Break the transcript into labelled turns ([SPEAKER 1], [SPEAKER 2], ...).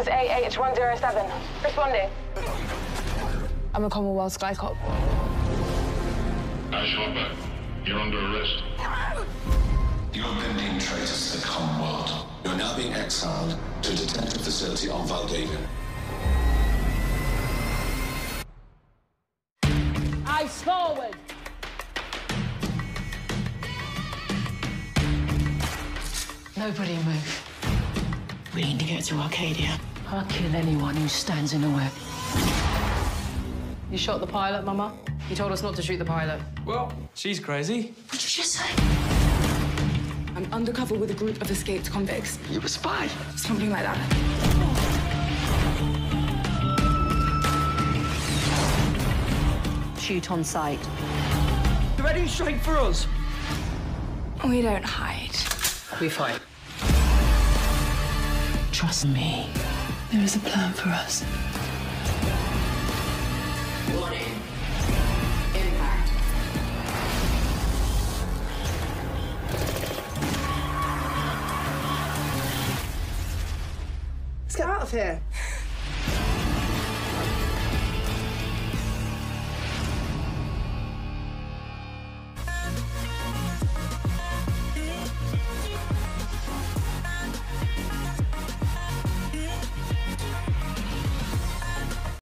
[SPEAKER 1] is AH107. Responding.
[SPEAKER 2] I'm a Commonwealth Sky Cop.
[SPEAKER 3] Ash Harper, you're under arrest.
[SPEAKER 4] You have been deemed traitors to the Commonwealth. You are now being exiled to a detention facility on Valdavian.
[SPEAKER 2] Ice forward!
[SPEAKER 5] Nobody move. We need to get to Arcadia. I'll kill anyone who stands in the way.
[SPEAKER 6] You shot the pilot, Mama? You told us not to shoot the pilot.
[SPEAKER 7] Well, she's crazy.
[SPEAKER 5] What did you just say?
[SPEAKER 2] I'm undercover with a group of escaped convicts.
[SPEAKER 5] You a spy?
[SPEAKER 2] Something like that.
[SPEAKER 6] Shoot on sight.
[SPEAKER 7] They're heading straight for us.
[SPEAKER 2] We don't hide.
[SPEAKER 6] We fight.
[SPEAKER 5] Trust me. There is a plan for us.
[SPEAKER 1] Warning. Impact.
[SPEAKER 8] Let's get out of here.